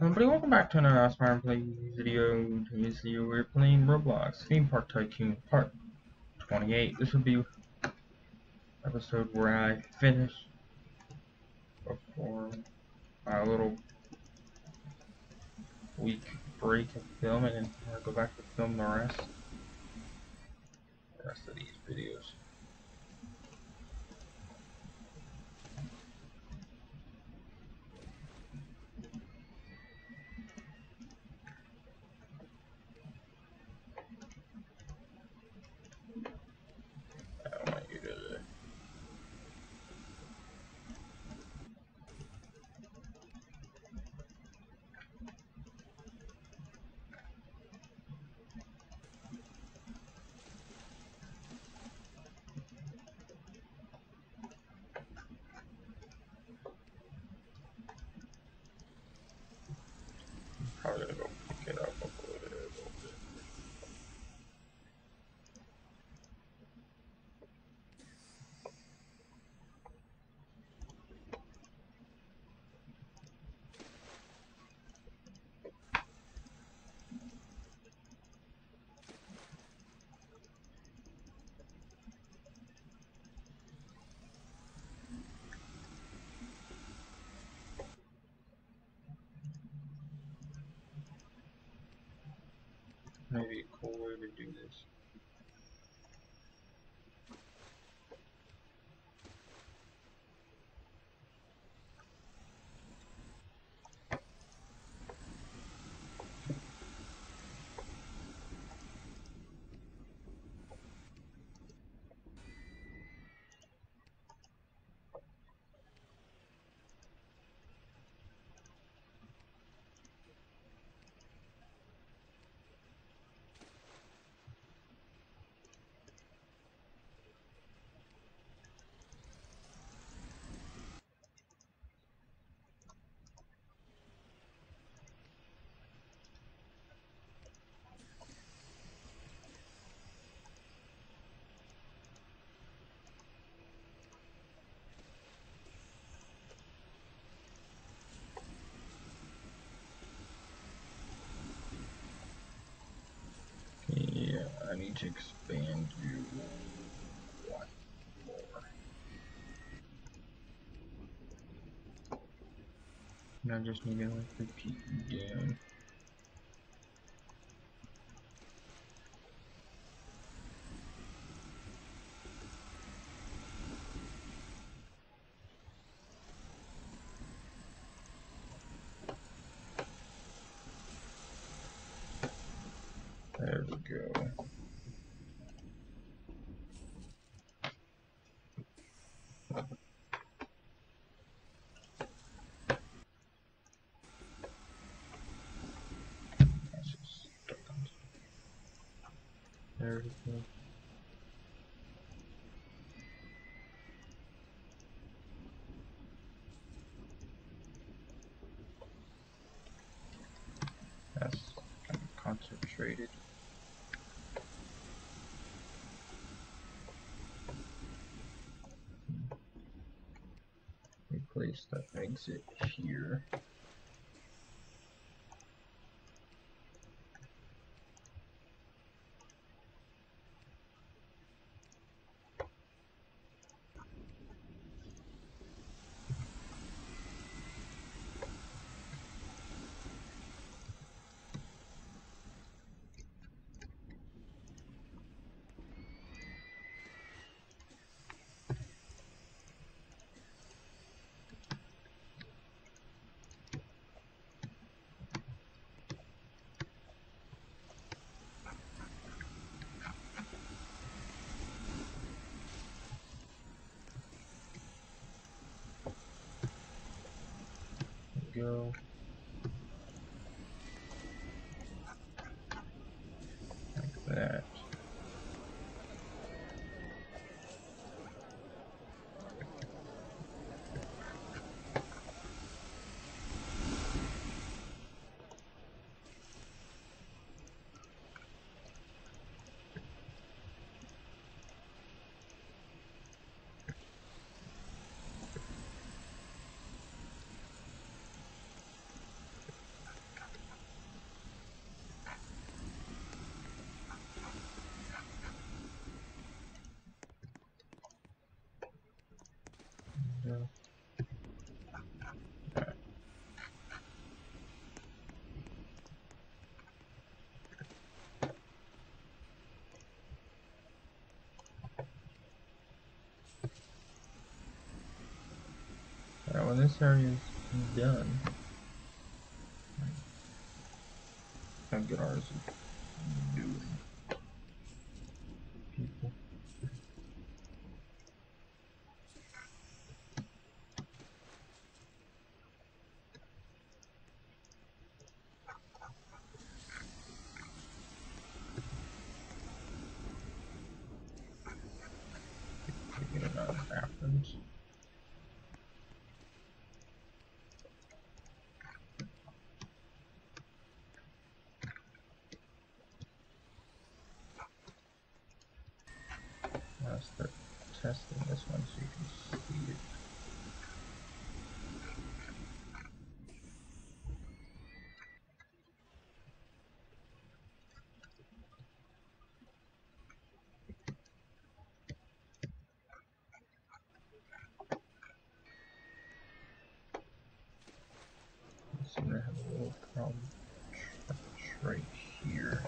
Um, Everybody, welcome back to another Aspire Play video. Today's video we're playing Roblox Theme Park Tycoon Part 28. This will be episode where I finish before my little week break of filming and I go back to film the rest the rest of these videos. I want you to probably gonna go Maybe a cool way to do this. Yeah, I need to expand you one more. And I just need to like repeat you down. There we go. That's just stuck on- There we go. That's kind of concentrated. Replace the exit here. Go. This area is done. How good ours is doing. People. Get it out of Athens. Testing this one so you can see it. I seem to have a little problem right here.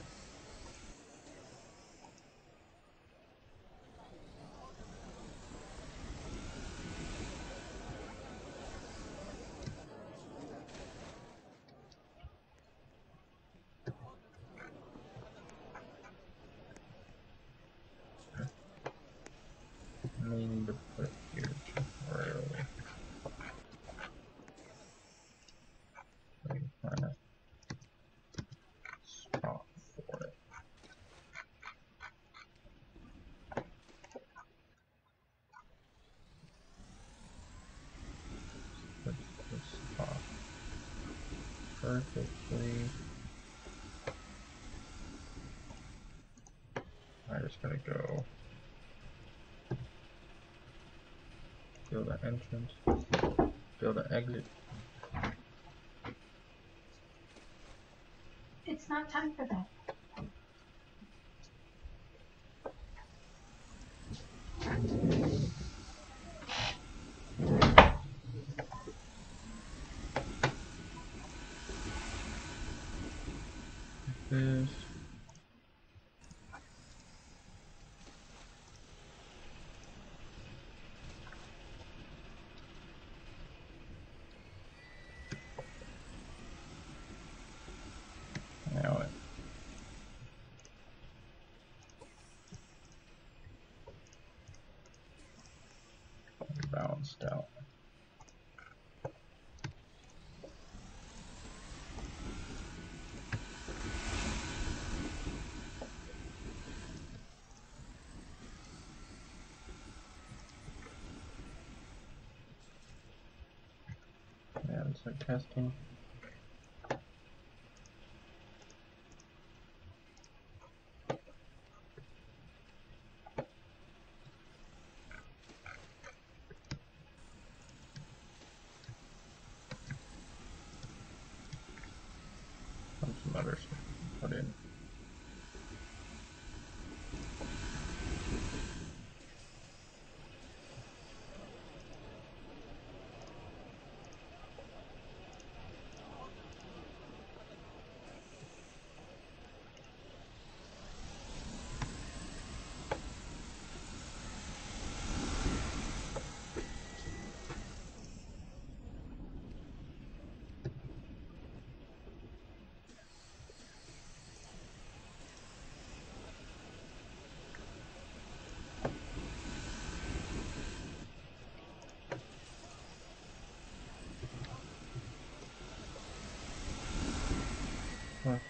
may need to put it here temporarily. Let me find a spot for it. Put this spot perfectly. I'm just gonna go build an entrance, build an exit. It's not time for that. Now it. Balanced out. Yeah, let's start testing.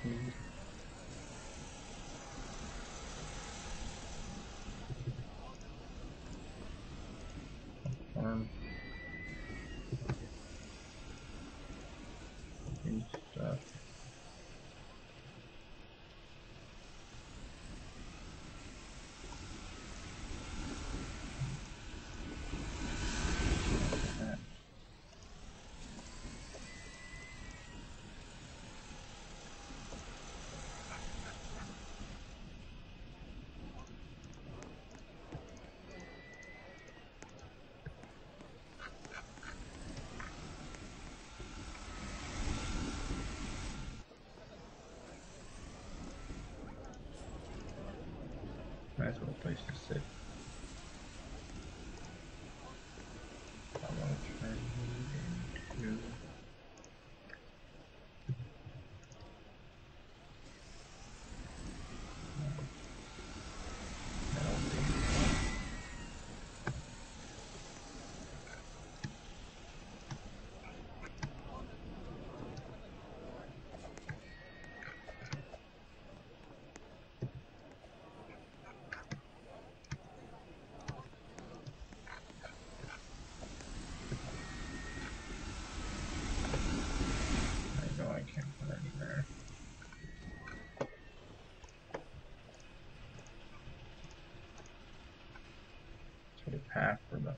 嗯 Nice little place to sit. I want to try path for the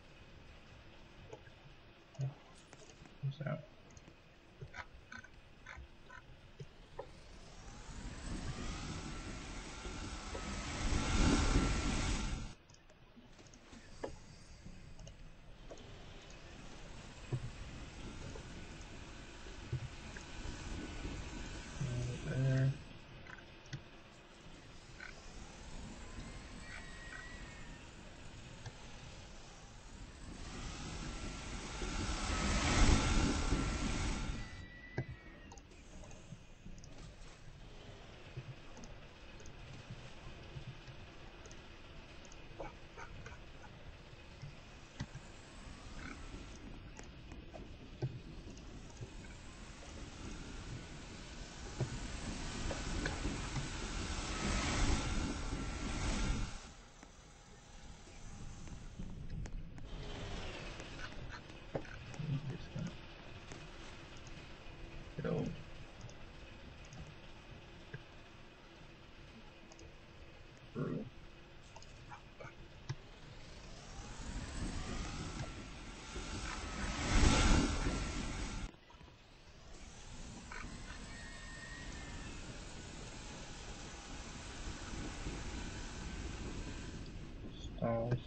Oh, Stalls.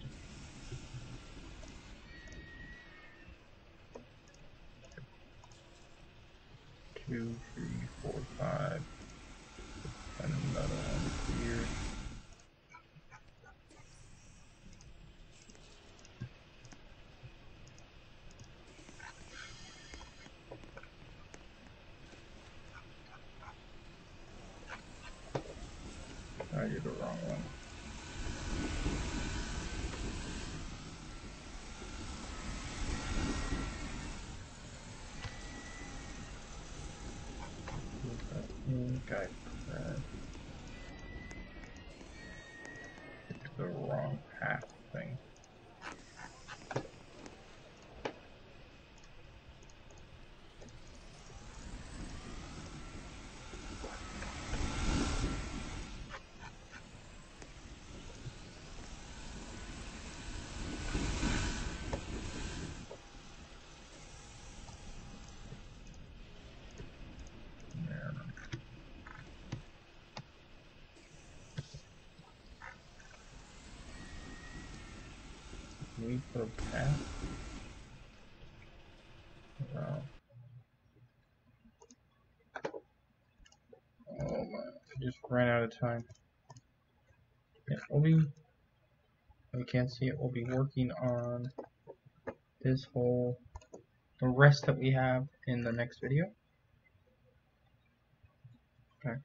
two, three, four, five, and another one here. I did the wrong one. Okay. Uh, it's the wrong path thing. There. Can I just ran out of time. Yeah, we'll be, we can't see it, we'll be working on this whole, the rest that we have in the next video. Okay.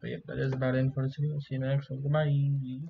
But yeah, that is about it for this video. See you in the next one. Goodbye.